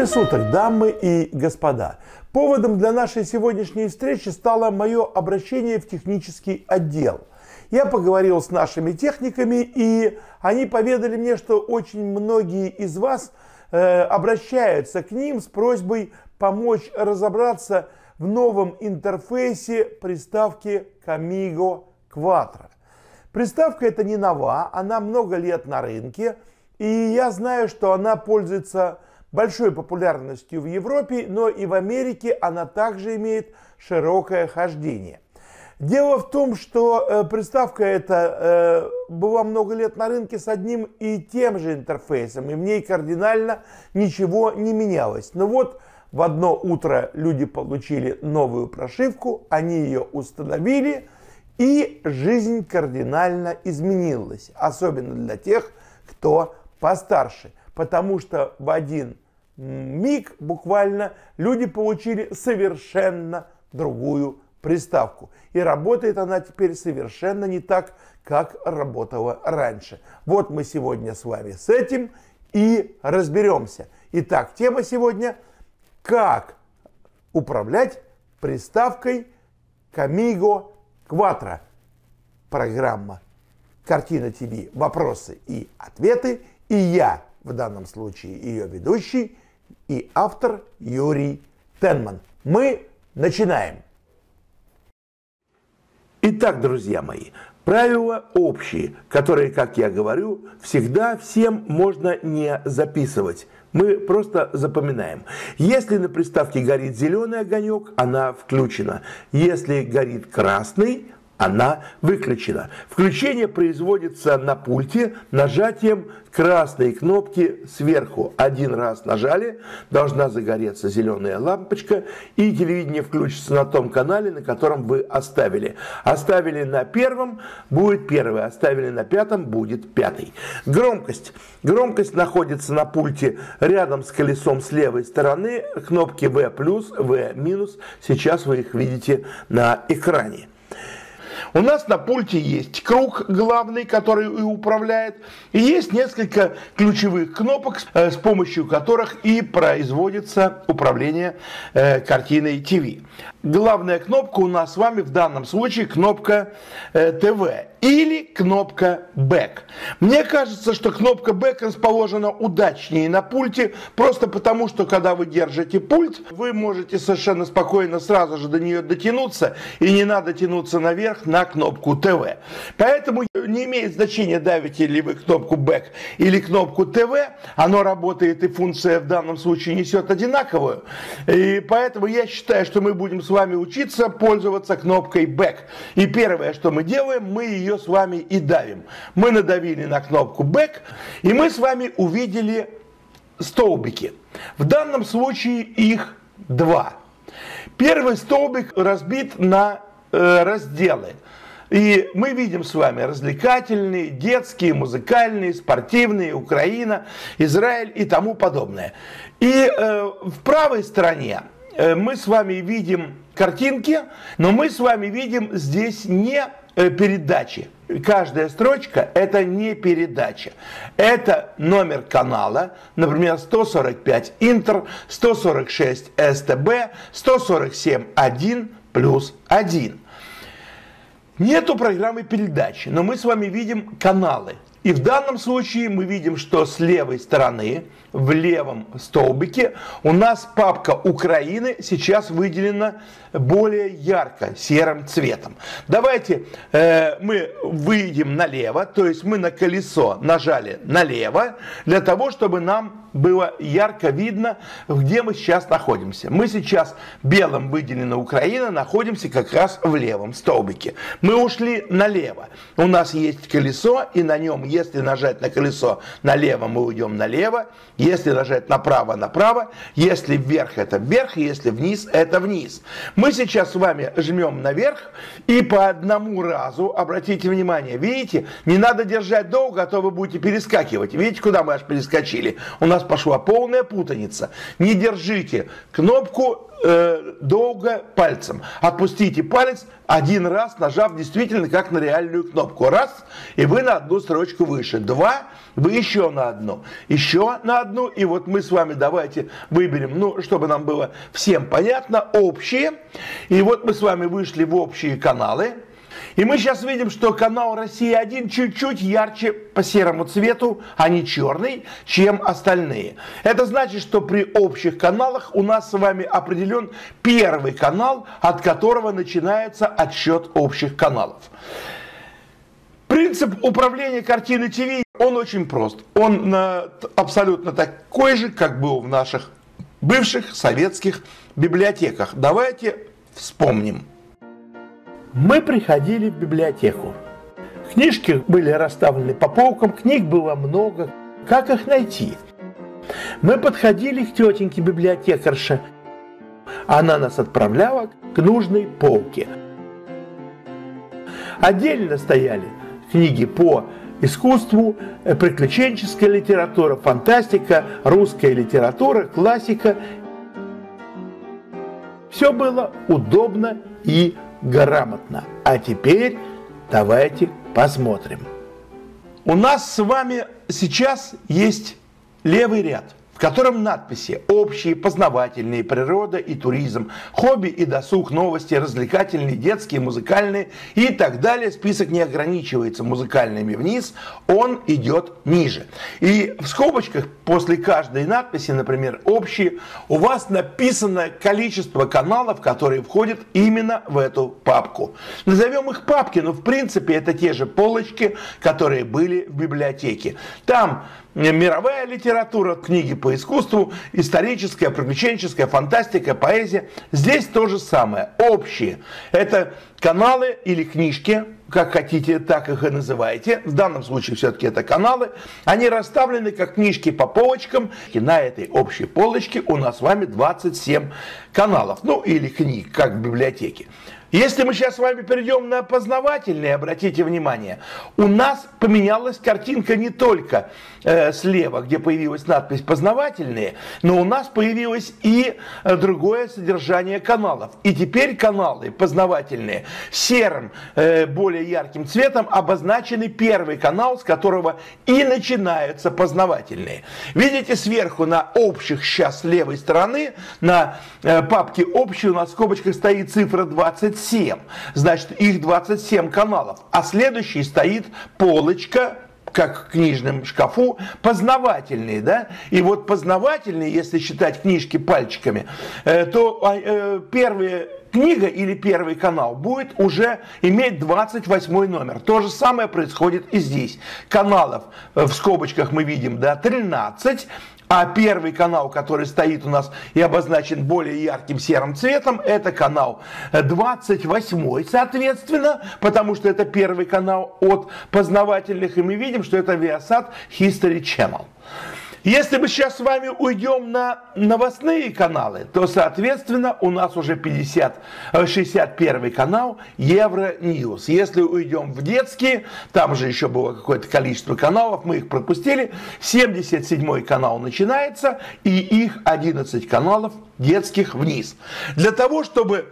Время суток, дамы и господа. Поводом для нашей сегодняшней встречи стало мое обращение в технический отдел. Я поговорил с нашими техниками, и они поведали мне, что очень многие из вас э, обращаются к ним с просьбой помочь разобраться в новом интерфейсе приставки Camigo Quattro. Приставка эта не нова, она много лет на рынке, и я знаю, что она пользуется большой популярностью в Европе, но и в Америке она также имеет широкое хождение. Дело в том, что э, приставка эта э, была много лет на рынке с одним и тем же интерфейсом, и в ней кардинально ничего не менялось. Но вот в одно утро люди получили новую прошивку, они ее установили, и жизнь кардинально изменилась, особенно для тех, кто постарше, потому что в один миг буквально люди получили совершенно другую приставку. И работает она теперь совершенно не так, как работала раньше. Вот мы сегодня с вами с этим и разберемся. Итак, тема сегодня – как управлять приставкой Камиго Quattro. Программа Картина ТВ. Вопросы и ответы. И я, в данном случае ее ведущий, и автор Юрий Тенман. Мы начинаем. Итак, друзья мои, правила общие, которые, как я говорю, всегда всем можно не записывать. Мы просто запоминаем. Если на приставке горит зеленый огонек, она включена. Если горит красный, она выключена. Включение производится на пульте нажатием красной кнопки сверху. Один раз нажали, должна загореться зеленая лампочка, и телевидение включится на том канале, на котором вы оставили. Оставили на первом, будет первый, оставили на пятом, будет пятый. Громкость. Громкость находится на пульте рядом с колесом с левой стороны, кнопки V+, V-. Сейчас вы их видите на экране. У нас на пульте есть круг главный, который и управляет, и есть несколько ключевых кнопок, э, с помощью которых и производится управление э, картиной ТВ. Главная кнопка у нас с вами в данном случае кнопка э, ТВ или кнопка Back. Мне кажется, что кнопка Back расположена удачнее на пульте, просто потому, что когда вы держите пульт, вы можете совершенно спокойно сразу же до нее дотянуться, и не надо тянуться наверх на кнопку ТВ. Поэтому не имеет значения, давите ли вы кнопку Back или кнопку ТВ, оно работает и функция в данном случае несет одинаковую. И поэтому я считаю, что мы будем с вами учиться пользоваться кнопкой Back. И первое, что мы делаем, мы ее с вами и давим. Мы надавили на кнопку Back, и мы с вами увидели столбики. В данном случае их два. Первый столбик разбит на э, разделы. И мы видим с вами развлекательные, детские, музыкальные, спортивные, Украина, Израиль и тому подобное. И э, в правой стороне мы с вами видим картинки, но мы с вами видим здесь не Э, передачи. Каждая строчка это не передача. Это номер канала, например, 145 Интер, 146 СТБ, 147 1 плюс 1. Нету программы передачи, но мы с вами видим каналы. И в данном случае мы видим, что с левой стороны, в левом столбике, у нас папка Украины сейчас выделена более ярко, серым цветом. Давайте э, мы выйдем налево, то есть мы на колесо нажали налево, для того, чтобы нам было ярко видно, где мы сейчас находимся. Мы сейчас белым выделена Украина, находимся как раз в левом столбике. Мы ушли налево. У нас есть колесо, и на нем, если нажать на колесо налево, мы уйдем налево. Если нажать направо, направо. Если вверх, это вверх. Если вниз, это вниз. Мы сейчас с вами жмем наверх, и по одному разу, обратите внимание, видите, не надо держать долго, а то вы будете перескакивать. Видите, куда мы аж перескочили? У нас пошла полная путаница. Не держите кнопку э, долго пальцем. Отпустите палец один раз, нажав действительно как на реальную кнопку. Раз, и вы на одну строчку строчку выше. Два, вы еще на одну, еще на одну. И вот мы с вами давайте выберем, ну, чтобы нам было всем понятно, общие. И вот мы с вами вышли в общие каналы. И мы сейчас видим, что канал «Россия-1» чуть-чуть ярче по серому цвету, а не черный, чем остальные. Это значит, что при общих каналах у нас с вами определен первый канал, от которого начинается отсчет общих каналов. Принцип управления картиной ТВ, он очень прост. Он абсолютно такой же, как был в наших бывших советских библиотеках. Давайте вспомним. Мы приходили в библиотеку. Книжки были расставлены по полкам, книг было много. Как их найти? Мы подходили к тетеньке библиотекарше. Она нас отправляла к нужной полке. Отдельно стояли книги по искусству, э, приключенческая литература, фантастика, русская литература, классика. Все было удобно и грамотно. А теперь давайте посмотрим. У нас с вами сейчас есть левый ряд – котором надписи общие, познавательные, природа и туризм, хобби и досуг, новости, развлекательные, детские, музыкальные и так далее. Список не ограничивается музыкальными вниз, он идет ниже. И в скобочках после каждой надписи, например, общие, у вас написано количество каналов, которые входят именно в эту папку. Назовем их папки, но в принципе это те же полочки, которые были в библиотеке. Там мировая литература, книги по искусству, историческая, приключенческая, фантастика, поэзия. Здесь то же самое, общие. Это каналы или книжки, как хотите, так их и называйте. В данном случае все-таки это каналы. Они расставлены как книжки по полочкам. И на этой общей полочке у нас с вами 27 каналов. Ну или книг, как в библиотеке. Если мы сейчас с вами перейдем на познавательные, обратите внимание, у нас поменялась картинка не только э, слева, где появилась надпись «познавательные», но у нас появилось и э, другое содержание каналов. И теперь каналы познавательные серым, э, более ярким цветом обозначены первый канал, с которого и начинаются познавательные. Видите, сверху на общих сейчас с левой стороны, на э, папке «Общие» у нас скобочках стоит цифра 27. 27. Значит, их 27 каналов. А следующий стоит полочка как в книжном шкафу, познавательные, да? И вот познавательные, если считать книжки пальчиками, э, то а, э, первая книга или первый канал будет уже иметь 28 номер. То же самое происходит и здесь. Каналов э, в скобочках мы видим, да, 13, а первый канал, который стоит у нас и обозначен более ярким серым цветом, это канал 28, соответственно, потому что это первый канал от познавательных, и мы видим, что это Viasat History Channel. Если мы сейчас с вами уйдем на новостные каналы, то, соответственно, у нас уже 50, 61 э, канал Евроньюз. Если уйдем в детские, там же еще было какое-то количество каналов, мы их пропустили. 77 канал начинается, и их 11 каналов детских вниз. Для того, чтобы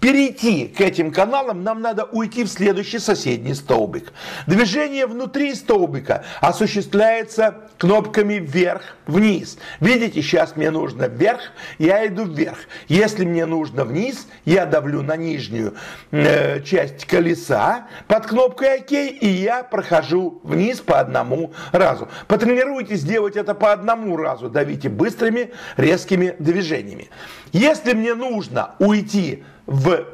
перейти к этим каналам, нам надо уйти в следующий соседний столбик. Движение внутри столбика осуществляется кнопками вверх-вниз. Видите, сейчас мне нужно вверх, я иду вверх. Если мне нужно вниз, я давлю на нижнюю э, часть колеса под кнопкой ОК, и я прохожу вниз по одному разу. Потренируйтесь делать это по одному разу, давите быстрыми резкими движениями. Если мне нужно уйти в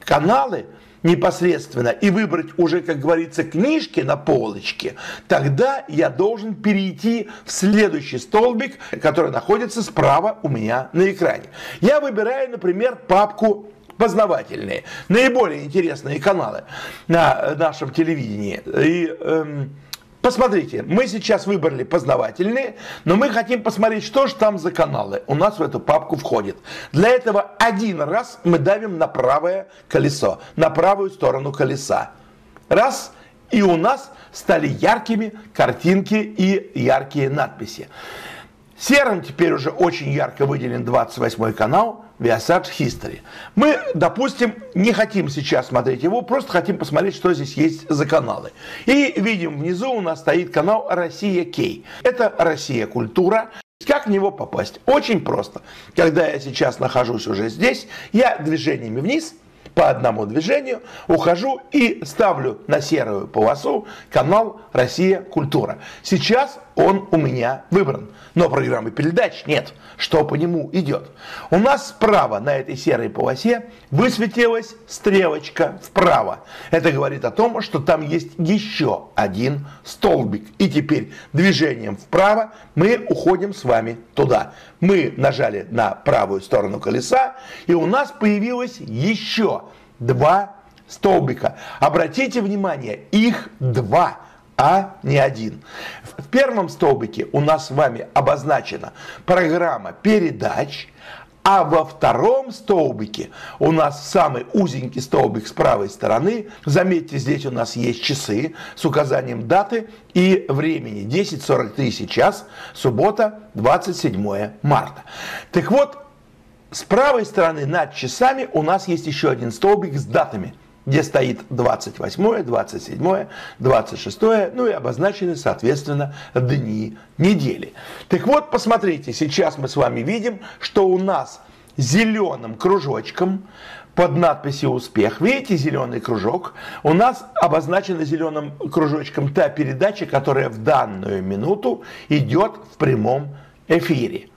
каналы непосредственно и выбрать уже, как говорится, книжки на полочке, тогда я должен перейти в следующий столбик, который находится справа у меня на экране. Я выбираю, например, папку познавательные, наиболее интересные каналы на нашем телевидении. И эм, Посмотрите, мы сейчас выбрали познавательные, но мы хотим посмотреть, что же там за каналы у нас в эту папку входит. Для этого один раз мы давим на правое колесо, на правую сторону колеса. Раз, и у нас стали яркими картинки и яркие надписи. Серым теперь уже очень ярко выделен 28 канал Viasat History. Мы, допустим, не хотим сейчас смотреть его, просто хотим посмотреть, что здесь есть за каналы. И видим, внизу у нас стоит канал Россия Кей. Это Россия Культура. Как в него попасть? Очень просто. Когда я сейчас нахожусь уже здесь, я движениями вниз – по одному движению ухожу и ставлю на серую полосу канал «Россия. Культура». Сейчас он у меня выбран, но программы передач нет. Что по нему идет? У нас справа на этой серой полосе высветилась стрелочка вправо. Это говорит о том, что там есть еще один столбик. И теперь движением вправо мы уходим с вами туда. Мы нажали на правую сторону колеса, и у нас появилось еще два столбика. Обратите внимание, их два а не один. В первом столбике у нас с вами обозначена программа передач, а во втором столбике у нас самый узенький столбик с правой стороны. Заметьте, здесь у нас есть часы с указанием даты и времени. 10.43 сейчас, суббота, 27 марта. Так вот, с правой стороны над часами у нас есть еще один столбик с датами где стоит 28, 27, 26, ну и обозначены, соответственно, дни недели. Так вот, посмотрите, сейчас мы с вами видим, что у нас зеленым кружочком под надписью «Успех». Видите зеленый кружок? У нас обозначена зеленым кружочком та передача, которая в данную минуту идет в прямом эфире.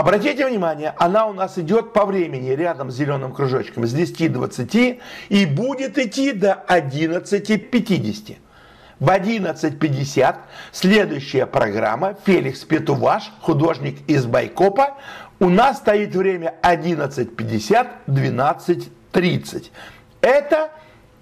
Обратите внимание, она у нас идет по времени рядом с зеленым кружочком с 10.20 и будет идти до 11.50. В 11.50 следующая программа «Феликс Петуваш», художник из Байкопа. У нас стоит время 11.50, 12.30. Это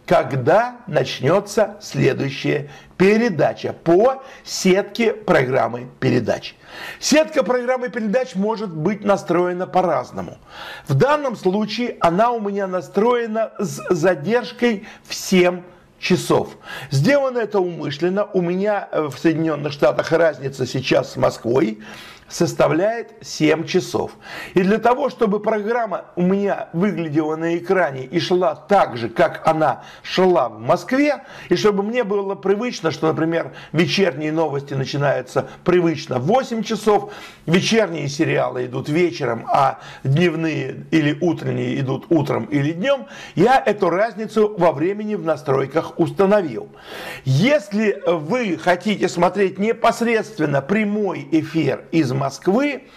когда начнется следующая передача по сетке программы передач. Сетка программы передач может быть настроена по-разному. В данном случае она у меня настроена с задержкой в 7 часов. Сделано это умышленно. У меня в Соединенных Штатах разница сейчас с Москвой составляет 7 часов. И для того, чтобы программа у меня выглядела на экране и шла так же, как она шла в Москве, и чтобы мне было привычно, что, например, вечерние новости начинаются привычно в 8 часов, вечерние сериалы идут вечером, а дневные или утренние идут утром или днем, я эту разницу во времени в настройках установил. Если вы хотите смотреть непосредственно прямой эфир из Москвы,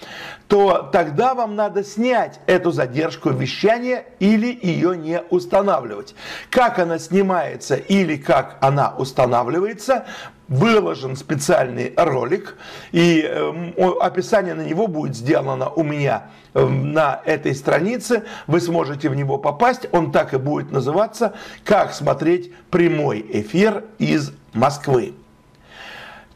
то тогда вам надо снять эту задержку вещания или ее не устанавливать. Как она снимается или как она устанавливается, выложен специальный ролик, и э, описание на него будет сделано у меня э, на этой странице. Вы сможете в него попасть. Он так и будет называться «Как смотреть прямой эфир из Москвы».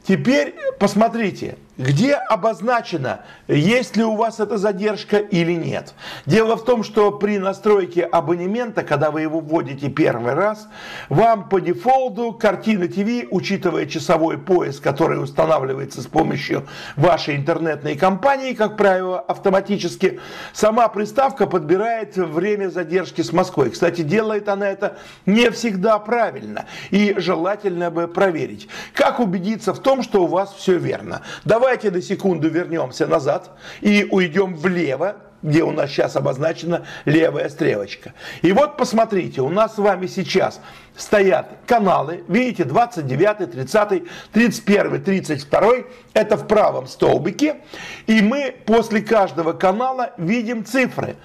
Теперь посмотрите, где обозначено, есть ли у вас эта задержка или нет. Дело в том, что при настройке абонемента, когда вы его вводите первый раз, вам по дефолту картина ТВ, учитывая часовой пояс, который устанавливается с помощью вашей интернетной компании, как правило, автоматически, сама приставка подбирает время задержки с Москвой. Кстати, делает она это не всегда правильно и желательно бы проверить. Как убедиться в том, что у вас все верно? Давайте Давайте на секунду вернемся назад и уйдем влево, где у нас сейчас обозначена левая стрелочка. И вот посмотрите, у нас с вами сейчас стоят каналы, видите, 29, 30, 31, 32, это в правом столбике, и мы после каждого канала видим цифры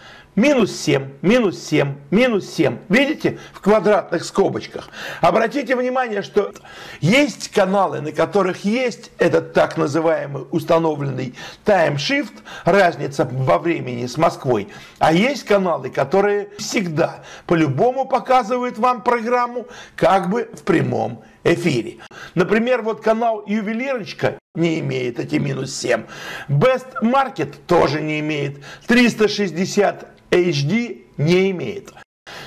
минус 7, минус 7, минус 7. Видите, в квадратных скобочках. Обратите внимание, что есть каналы, на которых есть этот так называемый установленный тайм-шифт, разница во времени с Москвой, а есть каналы, которые всегда по-любому показывают вам программу как бы в прямом эфире. Например, вот канал Ювелирочка не имеет эти минус 7. Best Market тоже не имеет. 360 HD не имеет.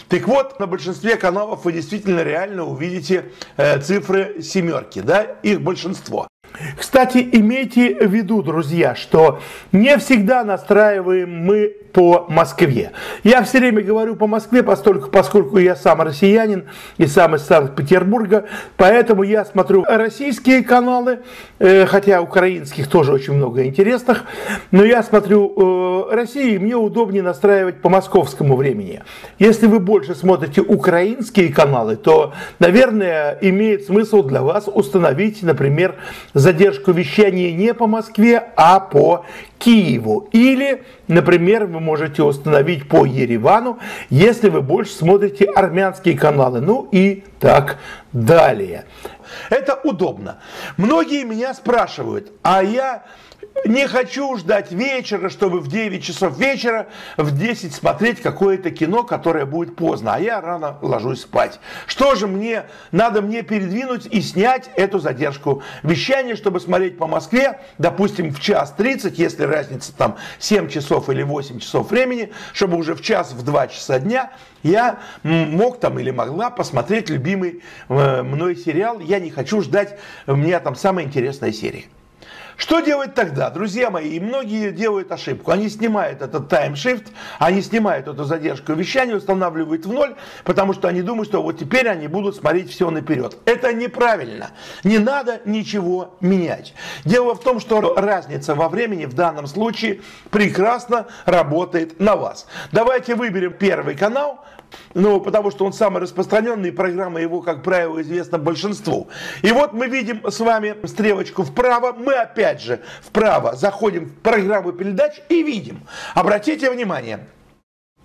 Так вот, на большинстве каналов вы действительно реально увидите э, цифры семерки, да, их большинство. Кстати, имейте в виду, друзья, что не всегда настраиваем мы по Москве. Я все время говорю по Москве, поскольку, поскольку я сам россиянин и сам из Санкт-Петербурга, поэтому я смотрю российские каналы, э, хотя украинских тоже очень много интересных, но я смотрю э, Россию, и мне удобнее настраивать по московскому времени. Если вы больше смотрите украинские каналы, то, наверное, имеет смысл для вас установить, например, задержку вещания не по Москве, а по Киеву. Или, например, вы можете установить по Еревану, если вы больше смотрите армянские каналы. Ну и так далее. Это удобно. Многие меня спрашивают, а я не хочу ждать вечера, чтобы в 9 часов вечера, в 10 смотреть какое-то кино, которое будет поздно, а я рано ложусь спать. Что же мне, надо мне передвинуть и снять эту задержку вещания, чтобы смотреть по Москве, допустим, в час 30, если разница там 7 часов или 8 часов времени, чтобы уже в час, в 2 часа дня я мог там или могла посмотреть любимый э, мной сериал. Я не хочу ждать, у меня там самая интересная серия. Что делать тогда? Друзья мои, многие делают ошибку. Они снимают этот таймшифт, они снимают эту задержку вещания, устанавливают в ноль, потому что они думают, что вот теперь они будут смотреть все наперед. Это неправильно. Не надо ничего менять. Дело в том, что разница во времени в данном случае прекрасно работает на вас. Давайте выберем первый канал, ну, потому что он самый распространенный, и программа его, как правило, известна большинству. И вот мы видим с вами стрелочку вправо, мы опять же вправо заходим в программу передач и видим. Обратите внимание,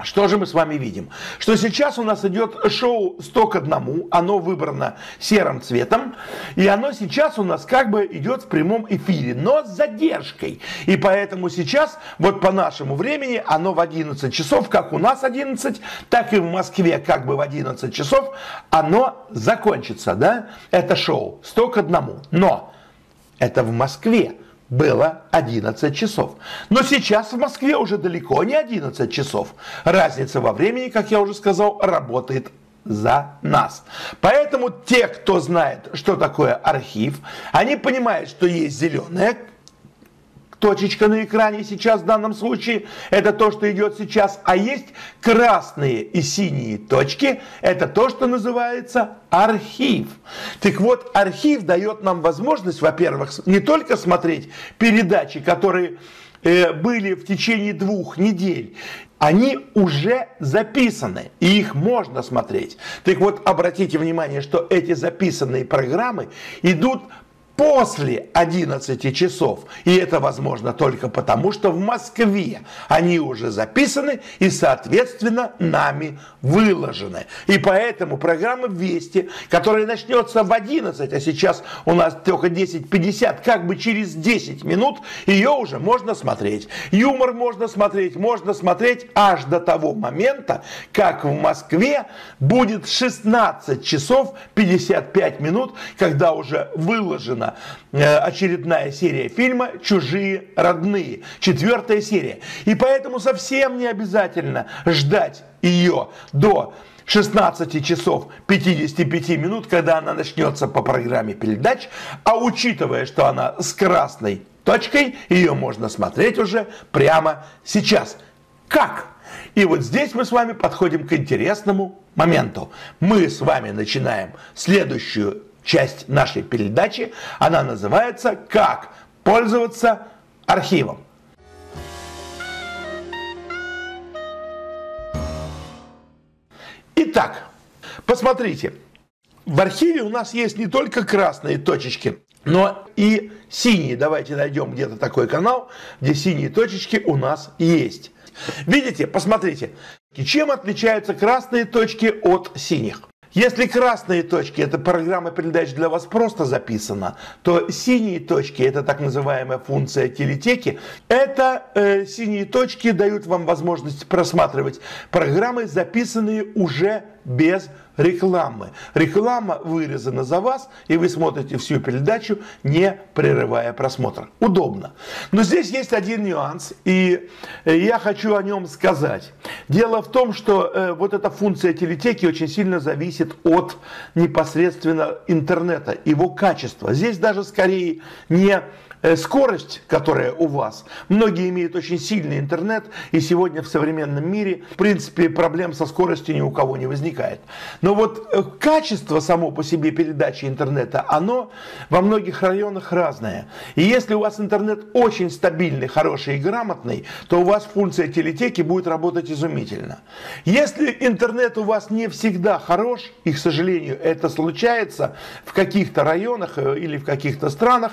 что же мы с вами видим? Что сейчас у нас идет шоу 100 к одному, оно выбрано серым цветом, и оно сейчас у нас как бы идет в прямом эфире, но с задержкой. И поэтому сейчас, вот по нашему времени, оно в 11 часов, как у нас 11, так и в Москве как бы в 11 часов, оно закончится, да? Это шоу 100 к одному. Но это в Москве было 11 часов. Но сейчас в Москве уже далеко не 11 часов. Разница во времени, как я уже сказал, работает за нас. Поэтому те, кто знает, что такое архив, они понимают, что есть зеленая точечка на экране сейчас в данном случае, это то, что идет сейчас, а есть красные и синие точки, это то, что называется архив. Так вот, архив дает нам возможность, во-первых, не только смотреть передачи, которые э, были в течение двух недель, они уже записаны, и их можно смотреть. Так вот, обратите внимание, что эти записанные программы идут после 11 часов. И это возможно только потому, что в Москве они уже записаны и, соответственно, нами выложены. И поэтому программа «Вести», которая начнется в 11, а сейчас у нас только 10.50, как бы через 10 минут ее уже можно смотреть. Юмор можно смотреть, можно смотреть аж до того момента, как в Москве будет 16 часов 55 минут, когда уже выложена Э, очередная серия фильма «Чужие родные», четвертая серия. И поэтому совсем не обязательно ждать ее до 16 часов 55 минут, когда она начнется по программе передач, а учитывая, что она с красной точкой, ее можно смотреть уже прямо сейчас. Как? И вот здесь мы с вами подходим к интересному моменту. Мы с вами начинаем следующую часть нашей передачи. Она называется «Как пользоваться архивом». Итак, посмотрите. В архиве у нас есть не только красные точечки, но и синие. Давайте найдем где-то такой канал, где синие точечки у нас есть. Видите, посмотрите, чем отличаются красные точки от синих. Если красные точки – это программа передач для вас просто записана, то синие точки – это так называемая функция телетеки. Это э, синие точки дают вам возможность просматривать программы, записанные уже без рекламы. Реклама вырезана за вас, и вы смотрите всю передачу, не прерывая просмотр. Удобно. Но здесь есть один нюанс, и э, я хочу о нем сказать. Дело в том, что э, вот эта функция телетеки очень сильно зависит от непосредственно интернета, его качества. Здесь даже скорее не скорость, которая у вас. Многие имеют очень сильный интернет, и сегодня в современном мире, в принципе, проблем со скоростью ни у кого не возникает. Но вот э, качество само по себе передачи интернета, оно во многих районах разное. И если у вас интернет очень стабильный, хороший и грамотный, то у вас функция телетеки будет работать изумительно. Если интернет у вас не всегда хорош, и, к сожалению, это случается в каких-то районах э, или в каких-то странах,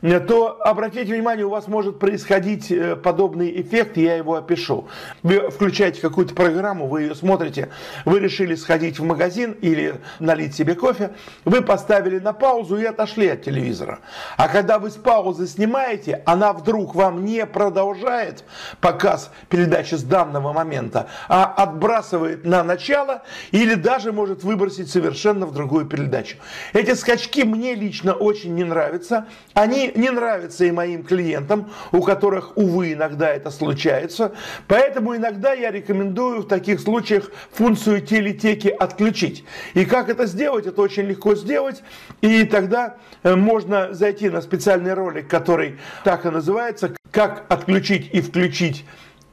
то обратите внимание, у вас может происходить э, подобный эффект, я его опишу. Вы включаете какую-то программу, вы ее смотрите, вы решили сходить в магазин или налить себе кофе, вы поставили на паузу и отошли от телевизора. А когда вы с паузы снимаете, она вдруг вам не продолжает показ передачи с данного момента, а отбрасывает на начало или даже может выбросить совершенно в другую передачу. Эти скачки мне лично очень не нравятся. Они не нравятся нравится и моим клиентам, у которых, увы, иногда это случается. Поэтому иногда я рекомендую в таких случаях функцию телетеки отключить. И как это сделать? Это очень легко сделать. И тогда э, можно зайти на специальный ролик, который так и называется «Как отключить и включить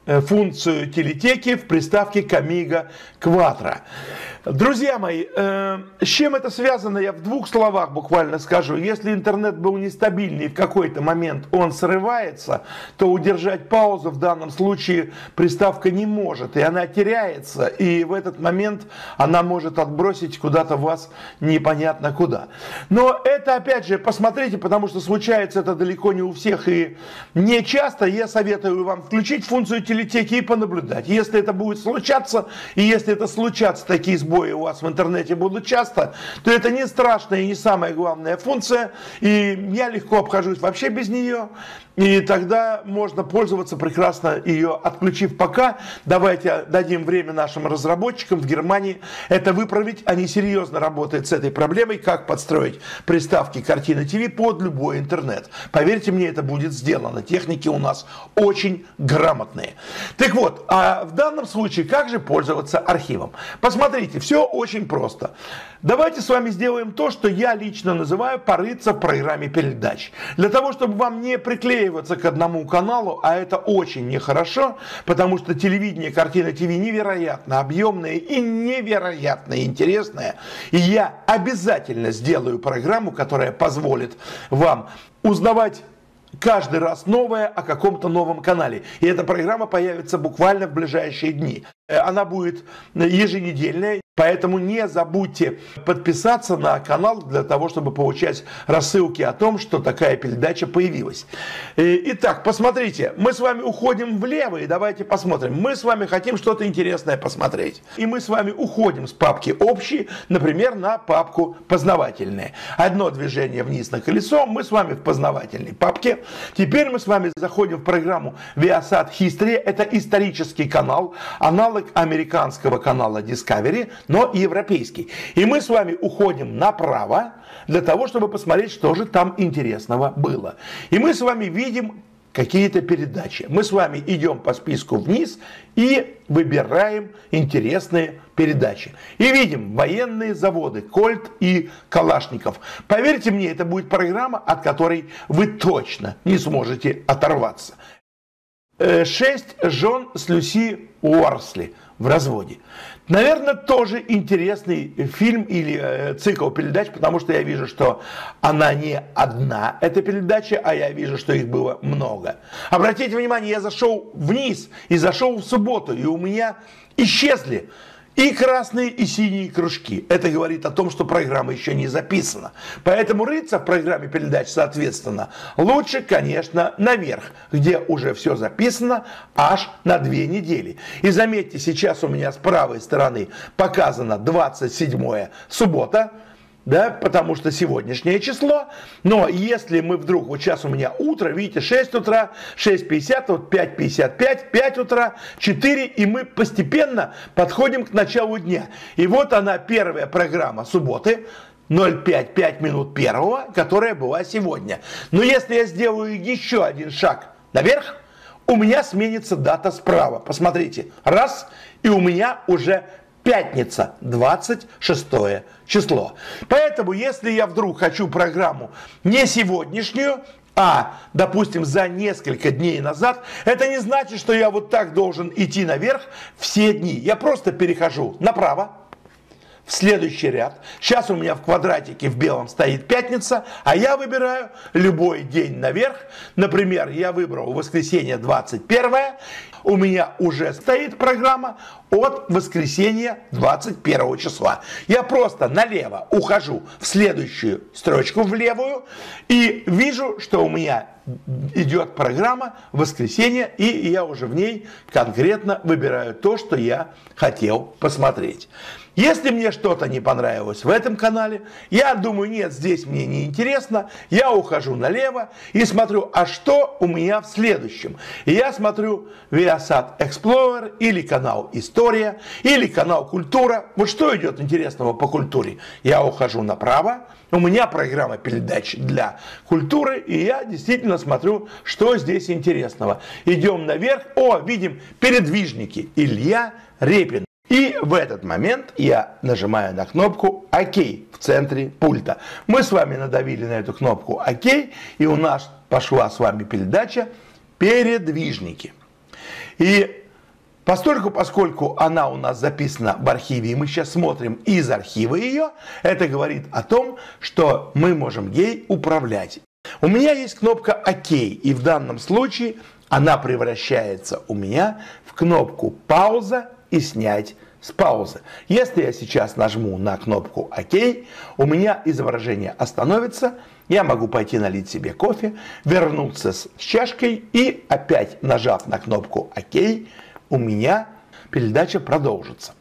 э, функцию телетеки в приставке Камига Quattro». Друзья мои, э, с чем это связано, я в двух словах буквально скажу. Если интернет был нестабильный, в какой-то момент он срывается, то удержать паузу в данном случае приставка не может, и она теряется, и в этот момент она может отбросить куда-то вас непонятно куда. Но это, опять же, посмотрите, потому что случается это далеко не у всех и не часто, я советую вам включить функцию телетеки и понаблюдать. Если это будет случаться, и если это случатся такие сборы, сбои у вас в интернете будут часто, то это не страшная и не самая главная функция, и я легко обхожусь вообще без нее. И тогда можно пользоваться прекрасно ее, отключив пока. Давайте дадим время нашим разработчикам в Германии это выправить. Они серьезно работают с этой проблемой, как подстроить приставки картины ТВ под любой интернет. Поверьте мне, это будет сделано. Техники у нас очень грамотные. Так вот, а в данном случае как же пользоваться архивом? Посмотрите, все очень просто. Давайте с вами сделаем то, что я лично называю порыться в программе передач. Для того, чтобы вам не приклеиваться к одному каналу, а это очень нехорошо, потому что телевидение, картина ТВ невероятно объемное и невероятно интересное. И я обязательно сделаю программу, которая позволит вам узнавать каждый раз новое о каком-то новом канале. И эта программа появится буквально в ближайшие дни. Э, она будет еженедельная, поэтому не забудьте подписаться на канал для того, чтобы получать рассылки о том, что такая передача появилась. Э, итак, посмотрите, мы с вами уходим влево и давайте посмотрим. Мы с вами хотим что-то интересное посмотреть. И мы с вами уходим с папки общие, например, на папку познавательные. Одно движение вниз на колесо, мы с вами в познавательной папке. Теперь мы с вами заходим в программу Viasat History, это исторический канал, аналог аналог американского канала Discovery, но европейский. И мы с вами уходим направо для того, чтобы посмотреть, что же там интересного было. И мы с вами видим какие-то передачи. Мы с вами идем по списку вниз и выбираем интересные передачи. И видим военные заводы, Кольт и Калашников. Поверьте мне, это будет программа, от которой вы точно не сможете оторваться. Э, шесть жен с Люси Уорсли в разводе. Наверное, тоже интересный фильм или э, цикл передач, потому что я вижу, что она не одна, эта передача, а я вижу, что их было много. Обратите внимание, я зашел вниз и зашел в субботу, и у меня исчезли и красные, и синие кружки. Это говорит о том, что программа еще не записана. Поэтому рыться в программе передач, соответственно, лучше, конечно, наверх, где уже все записано аж на две недели. И заметьте, сейчас у меня с правой стороны показано 27 суббота, да, потому что сегодняшнее число, но если мы вдруг, вот сейчас у меня утро, видите, 6 утра, 6.50, вот 5.55, 5 утра, 4, и мы постепенно подходим к началу дня. И вот она, первая программа субботы, 0,5, 5 минут первого, которая была сегодня. Но если я сделаю еще один шаг наверх, у меня сменится дата справа. Посмотрите, раз, и у меня уже пятница, 26 число. Поэтому, если я вдруг хочу программу не сегодняшнюю, а, допустим, за несколько дней назад, это не значит, что я вот так должен идти наверх все дни. Я просто перехожу направо, в следующий ряд. Сейчас у меня в квадратике в белом стоит пятница, а я выбираю любой день наверх. Например, я выбрал воскресенье 21 у меня уже стоит программа от воскресенья 21 числа. Я просто налево ухожу в следующую строчку, в левую, и вижу, что у меня идет программа воскресенье, и я уже в ней конкретно выбираю то, что я хотел посмотреть. Если мне что-то не понравилось в этом канале, я думаю, нет, здесь мне не интересно, я ухожу налево и смотрю, а что у меня в следующем. И я смотрю Viasat Explorer или канал История, или канал Культура. Вот что идет интересного по культуре? Я ухожу направо, у меня программа передач для культуры, и я действительно смотрю, что здесь интересного. Идем наверх, о, видим передвижники Илья Репин. И в этот момент я нажимаю на кнопку ОК в центре пульта. Мы с вами надавили на эту кнопку ОК, и у нас пошла с вами передача «Передвижники». И Постольку, поскольку она у нас записана в архиве, и мы сейчас смотрим из архива ее, это говорит о том, что мы можем ей управлять. У меня есть кнопка ОК, и в данном случае она превращается у меня в кнопку «Пауза» и снять с паузы. Если я сейчас нажму на кнопку ОК, у меня изображение остановится, я могу пойти налить себе кофе, вернуться с чашкой и опять нажав на кнопку ОК, у меня передача продолжится.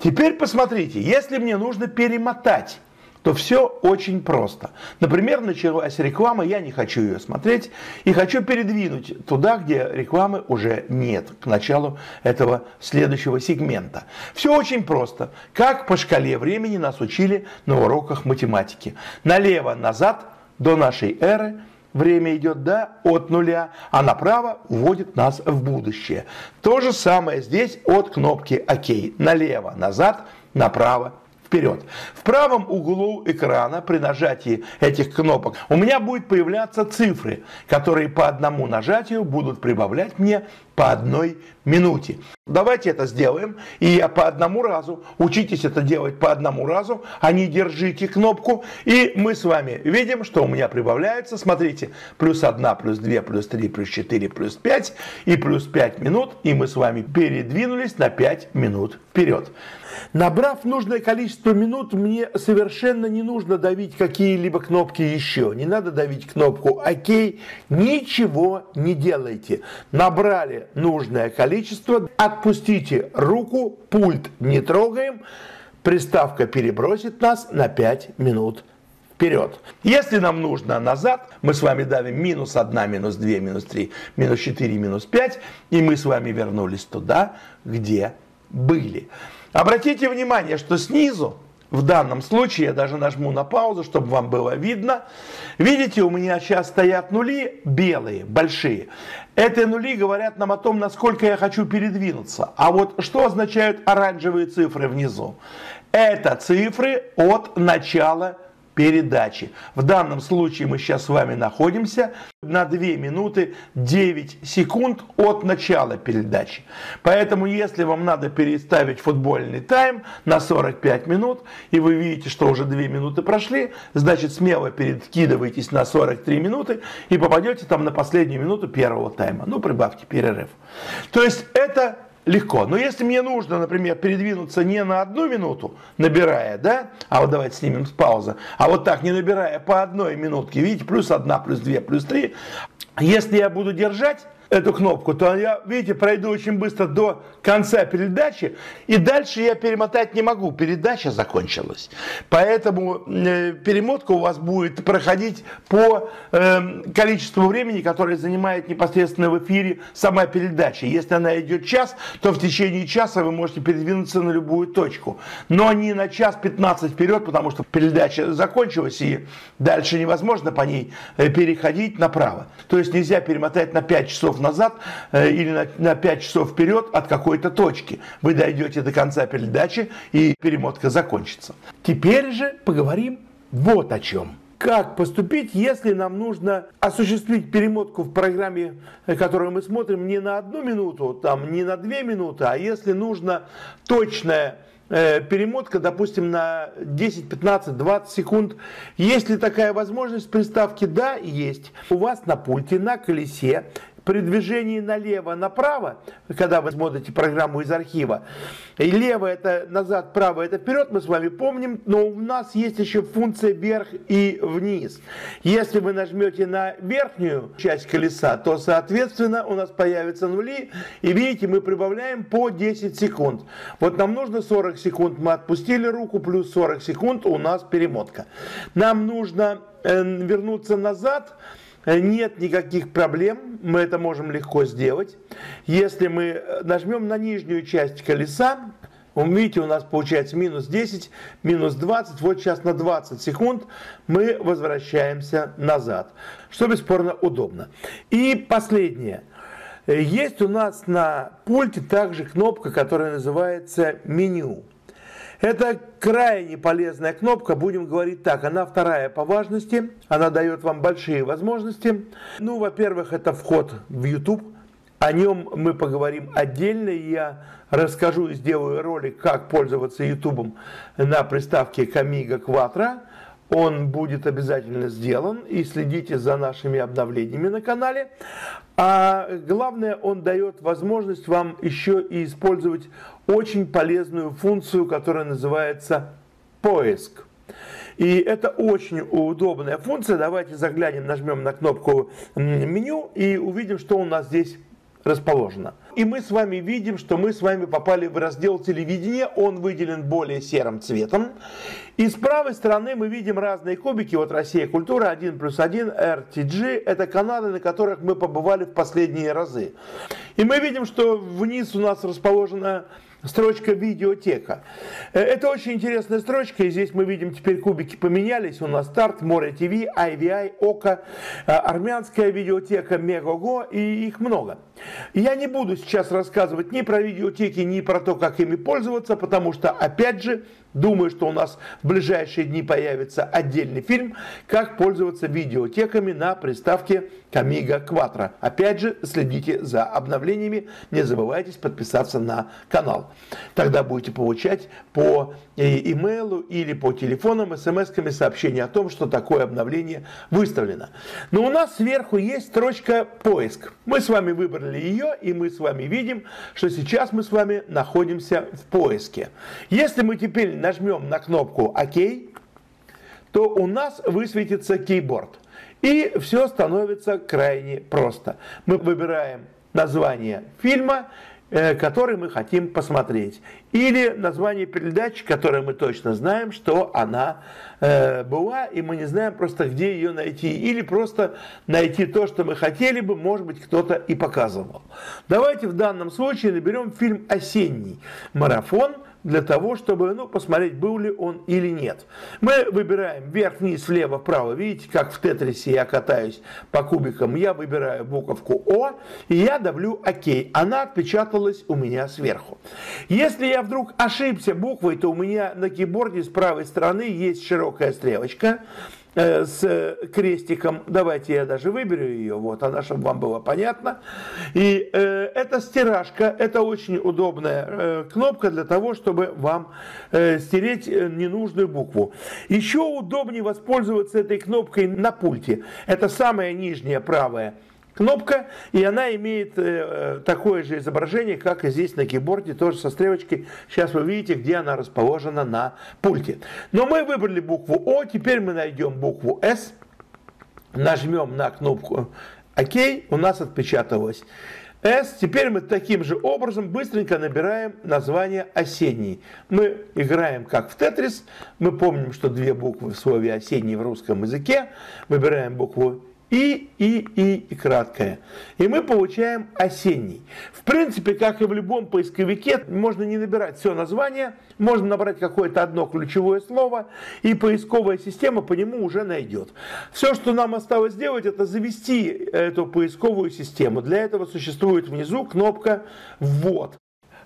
Теперь посмотрите, если мне нужно перемотать то все очень просто. Например, началась реклама, я не хочу ее смотреть и хочу передвинуть туда, где рекламы уже нет, к началу этого следующего сегмента. Все очень просто. Как по шкале времени нас учили на уроках математики. Налево, назад, до нашей эры время идет да, от нуля, а направо вводит нас в будущее. То же самое здесь от кнопки ОК. Налево, назад, направо, вперед. В правом углу экрана при нажатии этих кнопок у меня будет появляться цифры, которые по одному нажатию будут прибавлять мне по одной минуте. Давайте это сделаем. И я по одному разу, учитесь это делать по одному разу, а не держите кнопку. И мы с вами видим, что у меня прибавляется, смотрите, плюс 1, плюс 2, плюс 3, плюс 4, плюс 5 и плюс 5 минут. И мы с вами передвинулись на 5 минут вперед. Набрав нужное количество минут, мне совершенно не нужно давить какие-либо кнопки еще. Не надо давить кнопку ОК. Ничего не делайте. Набрали нужное количество, отпустите руку, пульт не трогаем, приставка перебросит нас на 5 минут вперед. Если нам нужно назад, мы с вами давим минус 1, минус 2, минус 3, минус 4, минус 5, и мы с вами вернулись туда, где были. Обратите внимание, что снизу в данном случае я даже нажму на паузу, чтобы вам было видно. Видите, у меня сейчас стоят нули белые, большие. Эти нули говорят нам о том, насколько я хочу передвинуться. А вот что означают оранжевые цифры внизу? Это цифры от начала передачи. В данном случае мы сейчас с вами находимся на 2 минуты 9 секунд от начала передачи. Поэтому если вам надо переставить футбольный тайм на 45 минут, и вы видите, что уже 2 минуты прошли, значит смело перекидывайтесь на 43 минуты и попадете там на последнюю минуту первого тайма. Ну, прибавьте перерыв. То есть это легко. Но если мне нужно, например, передвинуться не на одну минуту, набирая, да, а вот давайте снимем с паузы, а вот так, не набирая по одной минутке, видите, плюс одна, плюс две, плюс три, если я буду держать, эту кнопку, то я, видите, пройду очень быстро до конца передачи, и дальше я перемотать не могу, передача закончилась. Поэтому э, перемотка у вас будет проходить по э, количеству времени, которое занимает непосредственно в эфире сама передача. Если она идет час, то в течение часа вы можете передвинуться на любую точку. Но не на час 15 вперед, потому что передача закончилась, и дальше невозможно по ней э, переходить направо. То есть нельзя перемотать на 5 часов часов назад э, или на, на 5 часов вперед от какой-то точки. Вы дойдете до конца передачи и перемотка закончится. Теперь же поговорим вот о чем как поступить, если нам нужно осуществить перемотку в программе, э, которую мы смотрим, не на одну минуту, там, не на две минуты, а если нужно точная э, перемотка, допустим, на 10, 15, 20 секунд. Есть ли такая возможность приставки? Да, есть. У вас на пульте, на колесе при движении налево-направо, когда вы смотрите программу из архива, и лево это назад, право это вперед, мы с вами помним, но у нас есть еще функция вверх и вниз. Если вы нажмете на верхнюю часть колеса, то, соответственно, у нас появятся нули, и видите, мы прибавляем по 10 секунд. Вот нам нужно 40 секунд, мы отпустили руку, плюс 40 секунд у нас перемотка. Нам нужно э, вернуться назад, нет никаких проблем, мы это можем легко сделать. Если мы э, нажмем на нижнюю часть колеса, видите, у нас получается минус 10, минус 20, вот сейчас на 20 секунд мы возвращаемся назад, что бесспорно удобно. И последнее. Есть у нас на пульте также кнопка, которая называется меню. Это крайне полезная кнопка, будем говорить так, она вторая по важности, она дает вам большие возможности. Ну, во-первых, это вход в YouTube, о нем мы поговорим отдельно, я расскажу и сделаю ролик, как пользоваться YouTube на приставке Kamiga Quattro он будет обязательно сделан, и следите за нашими обновлениями на канале. А главное, он дает возможность вам еще и использовать очень полезную функцию, которая называется поиск. И это очень удобная функция. Давайте заглянем, нажмем на кнопку меню и увидим, что у нас здесь расположено. И мы с вами видим, что мы с вами попали в раздел телевидения, он выделен более серым цветом. И с правой стороны мы видим разные кубики, вот Россия Культура, 1 плюс 1, RTG, это каналы, на которых мы побывали в последние разы. И мы видим, что вниз у нас расположена строчка видеотека. Э, это очень интересная строчка, и здесь мы видим теперь кубики поменялись. У нас старт, море ТВ, IVI, ОКО, э, армянская видеотека, Мегого, и их много. Я не буду сейчас рассказывать ни про видеотеки, ни про то, как ими пользоваться, потому что, опять же, Думаю, что у нас в ближайшие дни появится отдельный фильм, как пользоваться видеотеками на приставке Камига Quattro. Опять же, следите за обновлениями, не забывайте подписаться на канал. Тогда будете получать по э, имейлу или по телефонам, смс-ками сообщения о том, что такое обновление выставлено. Но у нас сверху есть строчка «Поиск». Мы с вами выбрали ее, и мы с вами видим, что сейчас мы с вами находимся в поиске. Если мы теперь нажмем на кнопку ОК, то у нас высветится кейборд. И все становится крайне просто. Мы выбираем название фильма, который мы хотим посмотреть. Или название передачи, которое мы точно знаем, что она э, была, и мы не знаем просто, где ее найти. Или просто найти то, что мы хотели бы, может быть, кто-то и показывал. Давайте в данном случае наберем фильм «Осенний марафон», для того, чтобы ну, посмотреть, был ли он или нет. Мы выбираем вверх, вниз, влево, вправо. Видите, как в тетрисе я катаюсь по кубикам. Я выбираю буковку О, и я давлю ОК. Она отпечаталась у меня сверху. Если я вдруг ошибся буквой, то у меня на кейборде с правой стороны есть широкая стрелочка. Э, с крестиком. Давайте я даже выберу ее, вот она, чтобы вам было понятно. И э, это стиражка, это очень удобная э, кнопка для того, чтобы вам э, стереть э, ненужную букву. Еще удобнее воспользоваться этой кнопкой на пульте. Это самая нижняя правая кнопка, и она имеет э, такое же изображение, как и здесь на кейборде, тоже со стрелочкой. Сейчас вы видите, где она расположена на пульте. Но мы выбрали букву О, теперь мы найдем букву С, нажмем на кнопку ОК, у нас отпечаталось S. Теперь мы таким же образом быстренько набираем название осенний. Мы играем как в Тетрис. Мы помним, что две буквы в слове осенний в русском языке. Выбираем букву и, и, и, и краткое. И мы получаем осенний. В принципе, как и в любом поисковике, можно не набирать все название, можно набрать какое-то одно ключевое слово, и поисковая система по нему уже найдет. Все, что нам осталось сделать, это завести эту поисковую систему. Для этого существует внизу кнопка «Ввод».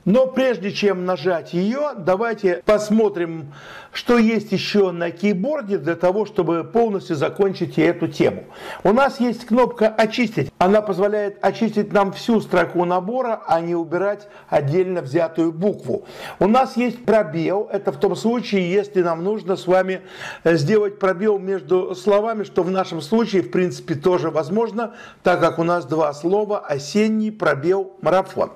Но прежде чем нажать ее, давайте посмотрим, что есть еще на кейборде для того, чтобы полностью закончить эту тему. У нас есть кнопка «Очистить». Она позволяет очистить нам всю строку набора, а не убирать отдельно взятую букву. У нас есть пробел. Это в том случае, если нам нужно с вами э, сделать пробел между словами, что в нашем случае, в принципе, тоже возможно, так как у нас два слова «осенний», «пробел», «марафон».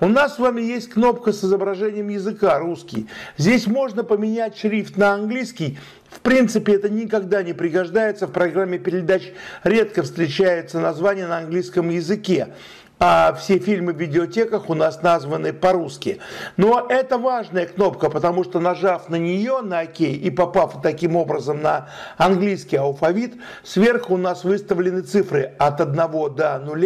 У нас с вами есть кнопка с изображением языка русский. Здесь можно поменять шрифт на английский. В принципе, это никогда не пригождается. В программе передач редко встречается название на английском языке а все фильмы в видеотеках у нас названы по-русски. Но это важная кнопка, потому что нажав на нее, на ОК, и попав таким образом на английский алфавит, сверху у нас выставлены цифры от 1 до 0,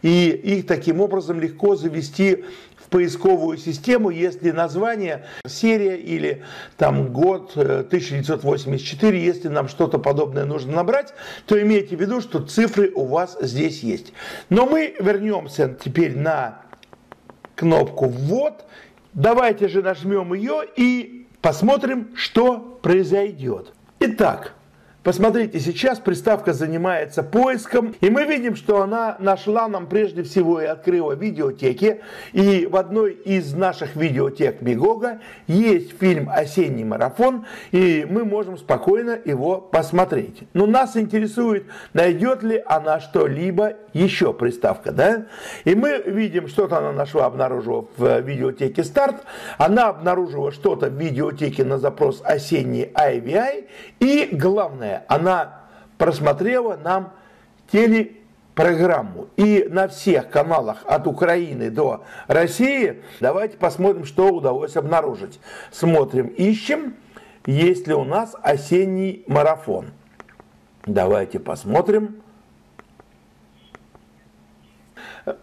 и их таким образом легко завести поисковую систему, если название серия или там год 1984, э, если нам что-то подобное нужно набрать, то имейте в виду, что цифры у вас здесь есть. Но мы вернемся теперь на кнопку «Ввод». Давайте же нажмем ее и посмотрим, что произойдет. Итак, Посмотрите, сейчас приставка занимается поиском, и мы видим, что она нашла нам прежде всего и открыла видеотеки. И в одной из наших видеотек Бигога есть фильм «Осенний марафон», и мы можем спокойно его посмотреть. Но нас интересует, найдет ли она что-либо еще приставка, да? И мы видим, что-то она нашла, обнаружила в видеотеке «Старт», она обнаружила что-то в видеотеке на запрос «Осенний IVI», и главное, главное, она просмотрела нам телепрограмму. И на всех каналах от Украины до России давайте посмотрим, что удалось обнаружить. Смотрим, ищем, есть ли у нас осенний марафон. Давайте посмотрим.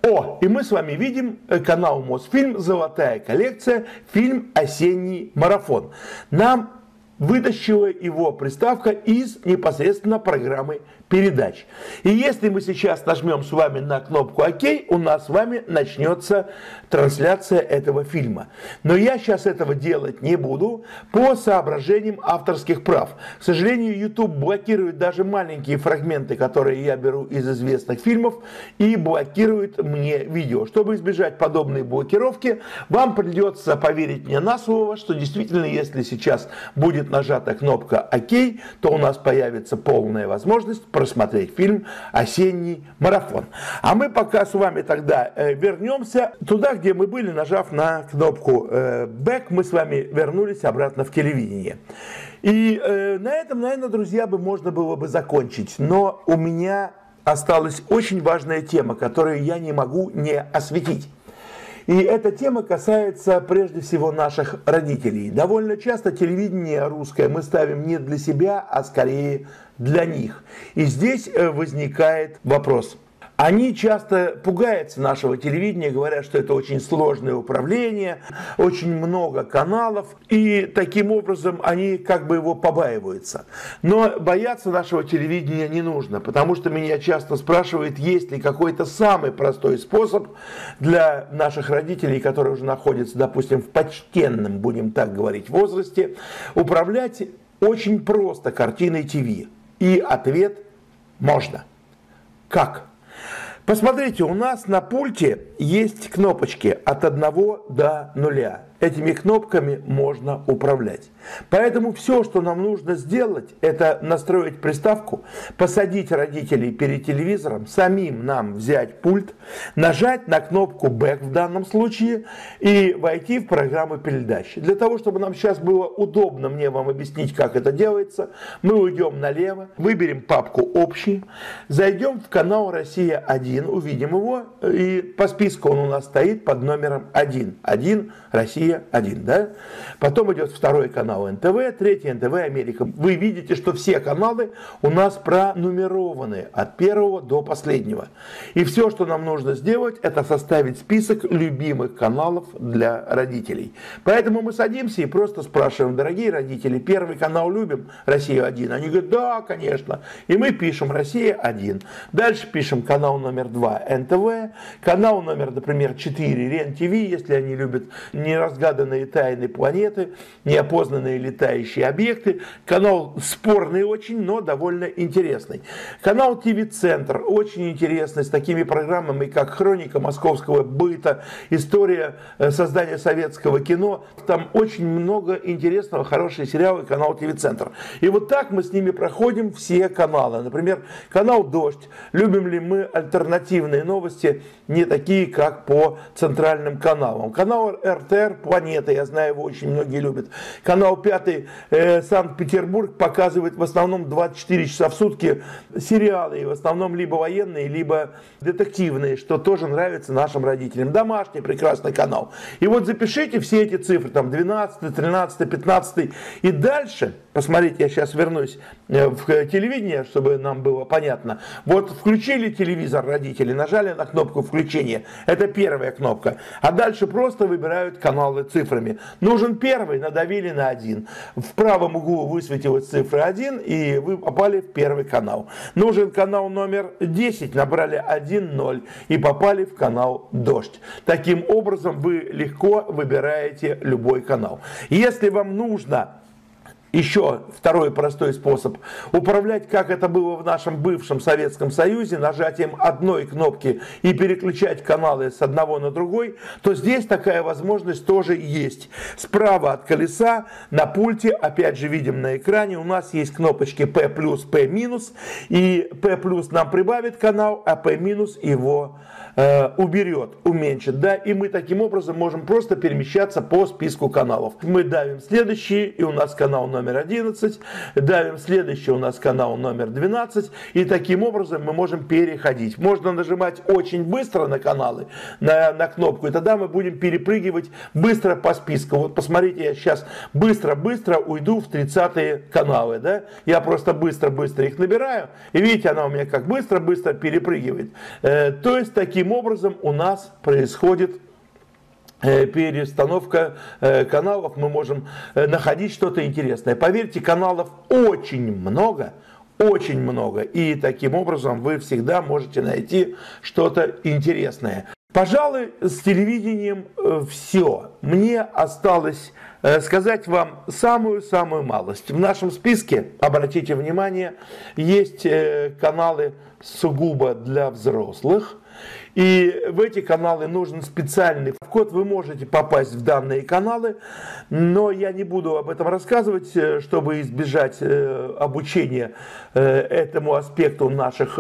О, и мы с вами видим канал Мосфильм, золотая коллекция, фильм «Осенний марафон». Нам вытащила его приставка из непосредственно программы передач. И если мы сейчас нажмем с вами на кнопку ОК, у нас с вами начнется трансляция этого фильма. Но я сейчас этого делать не буду по соображениям авторских прав. К сожалению, YouTube блокирует даже маленькие фрагменты, которые я беру из известных фильмов, и блокирует мне видео. Чтобы избежать подобной блокировки, вам придется поверить мне на слово, что действительно, если сейчас будет нажата кнопка ОК, то у нас появится полная возможность просмотреть фильм «Осенний марафон». А мы пока с вами тогда э, вернемся туда, где мы были, нажав на кнопку э, «Back», мы с вами вернулись обратно в телевидение. И э, на этом, наверное, друзья, бы можно было бы закончить. Но у меня осталась очень важная тема, которую я не могу не осветить. И эта тема касается прежде всего наших родителей. Довольно часто телевидение русское мы ставим не для себя, а скорее для них. И здесь э, возникает вопрос – они часто пугаются нашего телевидения, говорят, что это очень сложное управление, очень много каналов, и таким образом они как бы его побаиваются. Но бояться нашего телевидения не нужно, потому что меня часто спрашивают, есть ли какой-то самый простой способ для наших родителей, которые уже находятся, допустим, в почтенном, будем так говорить, возрасте, управлять очень просто картиной ТВ. И ответ – можно. Как? Посмотрите, у нас на пульте есть кнопочки от 1 до 0. Этими кнопками можно управлять. Поэтому все, что нам нужно сделать, это настроить приставку, посадить родителей перед телевизором, самим нам взять пульт, нажать на кнопку Back в данном случае и войти в программу передач. Для того, чтобы нам сейчас было удобно мне вам объяснить, как это делается, мы уйдем налево, выберем папку «Общий», зайдем в канал «Россия-1», увидим его, и по списку он у нас стоит под номером 1. 1 «Россия Россия-1, да? Потом идет второй канал НТВ, третий НТВ Америка. Вы видите, что все каналы у нас пронумерованы от первого до последнего. И все, что нам нужно сделать, это составить список любимых каналов для родителей. Поэтому мы садимся и просто спрашиваем, дорогие родители, первый канал любим, Россия-1? Они говорят, да, конечно. И мы пишем Россия-1. Дальше пишем канал номер 2 НТВ, канал номер, например, 4 РЕН-ТВ, если они любят неразгаданные тайны планеты, неопознанные летающие объекты. Канал спорный очень, но довольно интересный. Канал ТВ-центр очень интересный, с такими программами, как «Хроника московского быта», «История э, создания советского кино». Там очень много интересного, хорошие сериалы, канал ТВ-центр. И вот так мы с ними проходим все каналы. Например, канал «Дождь». Любим ли мы альтернативные новости, не такие, как по центральным каналам. Канал РТР «Планета», я знаю, его очень многие любят. Канал 5 э, Санкт-Петербург показывает в основном 24 часа в сутки сериалы, и в основном либо военные, либо детективные, что тоже нравится нашим родителям. Домашний прекрасный канал. И вот запишите все эти цифры, там 12, 13, 15 и дальше, посмотрите, я сейчас вернусь э, в телевидение, чтобы нам было понятно. Вот включили телевизор родители, нажали на кнопку включения, это первая кнопка. А дальше просто выбирают каналы цифрами. Нужен первый, надавили на один. В правом углу высветилась цифра 1, и вы попали в первый канал. Нужен канал номер 10, набрали 1, 0 и попали в канал «Дождь». Таким образом вы легко выбираете любой канал. Если вам нужно еще второй простой способ. Управлять, как это было в нашем бывшем Советском Союзе, нажатием одной кнопки и переключать каналы с одного на другой, то здесь такая возможность тоже есть. Справа от колеса на пульте, опять же видим на экране, у нас есть кнопочки P+, P-, и P+, нам прибавит канал, а P- его Э, уберет, уменьшит, да, и мы таким образом можем просто перемещаться по списку каналов. Мы давим следующий, и у нас канал номер 11, давим следующий, у нас канал номер 12, и таким образом мы можем переходить. Можно нажимать очень быстро на каналы, на, на кнопку, и тогда мы будем перепрыгивать быстро по списку. Вот посмотрите, я сейчас быстро-быстро уйду в 30 каналы, да, я просто быстро-быстро их набираю, и видите, она у меня как быстро-быстро перепрыгивает. Э, то есть таким образом, у нас происходит перестановка э, каналов, мы можем э, находить что-то интересное. Поверьте, каналов очень много, очень много. И таким образом вы всегда можете найти что-то интересное. Пожалуй, с телевидением все. Мне осталось сказать вам самую-самую малость. В нашем списке, обратите внимание, есть каналы сугубо для взрослых – и в эти каналы нужен специальный вход. Вы можете попасть в данные каналы, но я не буду об этом рассказывать, э, чтобы избежать э, обучения э, этому аспекту наших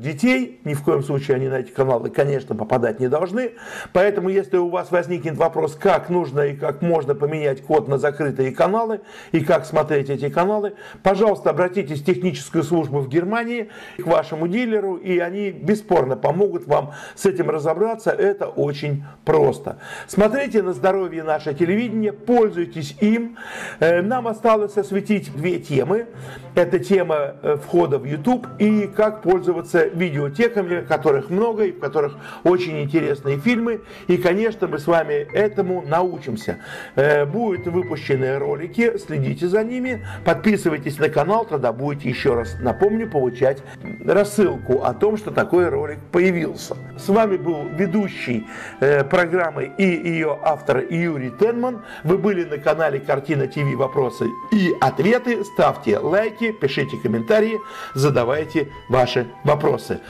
детей. Ни в коем случае они на эти каналы, конечно, попадать не должны. Поэтому, если у вас возникнет вопрос, как нужно и как можно поменять код на закрытые каналы и как смотреть эти каналы, пожалуйста, обратитесь в техническую службу в Германии к вашему дилеру, и они бесспорно помогут вам с этим разобраться, это очень просто. Смотрите на здоровье наше телевидение, пользуйтесь им. Э, нам осталось осветить две темы. Это тема э, входа в YouTube и как пользоваться видеотеками, которых много и в которых очень интересные фильмы. И, конечно, мы с вами этому научимся. Э, будут выпущены ролики, следите за ними, подписывайтесь на канал, тогда будете еще раз, напомню, получать рассылку о том, что такой ролик появился. С вами был ведущий э, программы и ее автор Юрий Тенман. Вы были на канале Картина ТВ Вопросы и ответы. Ставьте лайки, пишите комментарии, задавайте ваши вопросы.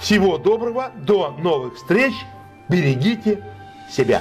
Всего доброго, до новых встреч, берегите себя.